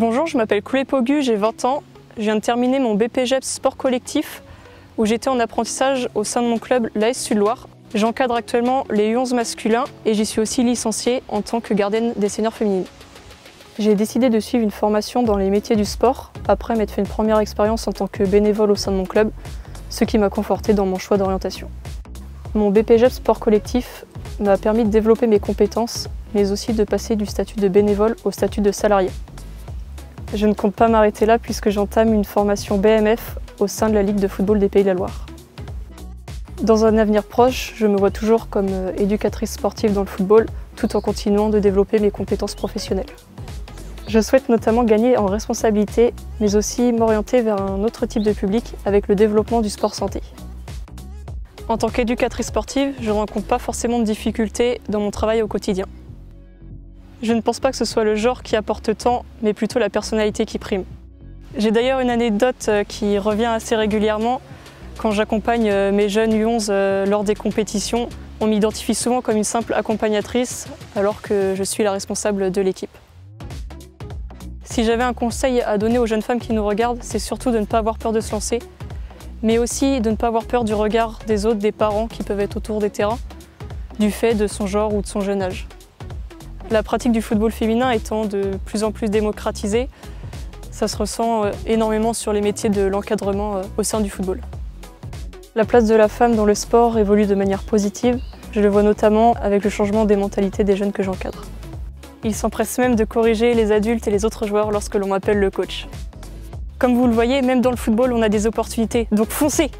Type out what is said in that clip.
Bonjour, je m'appelle Chloé Pogu, j'ai 20 ans. Je viens de terminer mon BPGEPS sport collectif où j'étais en apprentissage au sein de mon club l'AS Sud-Loire. J'encadre actuellement les U11 masculins et j'y suis aussi licenciée en tant que gardienne des seniors féminines. J'ai décidé de suivre une formation dans les métiers du sport après m'être fait une première expérience en tant que bénévole au sein de mon club, ce qui m'a conforté dans mon choix d'orientation. Mon BPGEPS sport collectif m'a permis de développer mes compétences, mais aussi de passer du statut de bénévole au statut de salarié. Je ne compte pas m'arrêter là puisque j'entame une formation BMF au sein de la Ligue de football des Pays de la Loire. Dans un avenir proche, je me vois toujours comme euh, éducatrice sportive dans le football, tout en continuant de développer mes compétences professionnelles. Je souhaite notamment gagner en responsabilité, mais aussi m'orienter vers un autre type de public avec le développement du sport santé. En tant qu'éducatrice sportive, je ne rencontre pas forcément de difficultés dans mon travail au quotidien. Je ne pense pas que ce soit le genre qui apporte tant, mais plutôt la personnalité qui prime. J'ai d'ailleurs une anecdote euh, qui revient assez régulièrement. Quand j'accompagne euh, mes jeunes U11 euh, lors des compétitions, on m'identifie souvent comme une simple accompagnatrice alors que je suis la responsable de l'équipe. Si j'avais un conseil à donner aux jeunes femmes qui nous regardent, c'est surtout de ne pas avoir peur de se lancer, mais aussi de ne pas avoir peur du regard des autres, des parents qui peuvent être autour des terrains, du fait de son genre ou de son jeune âge. La pratique du football féminin étant de plus en plus démocratisée, ça se ressent euh, énormément sur les métiers de l'encadrement euh, au sein du football. La place de la femme dans le sport évolue de manière positive. Je le vois notamment avec le changement des mentalités des jeunes que j'encadre. Ils s'empressent même de corriger les adultes et les autres joueurs lorsque l'on m'appelle le coach. Comme vous le voyez, même dans le football, on a des opportunités, donc foncez